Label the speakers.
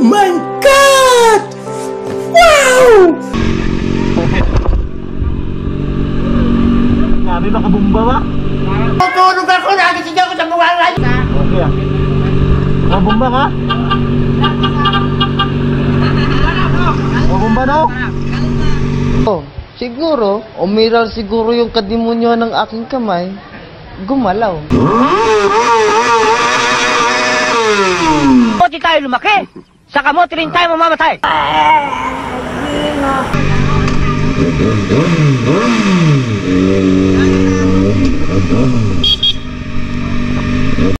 Speaker 1: my God! Wow!
Speaker 2: Sabi ba kabumba ba?
Speaker 3: Tutulog ako, nagising ako sa mga radyo.
Speaker 2: Okay ah. Kabumba ka? Kabumba no?
Speaker 4: Oh, siguro, umiral siguro yung kadimonyo ng aking kamay. Gumalaw.
Speaker 3: Kamote tayo lumaki. Sa kamote rin tayo mamamatay.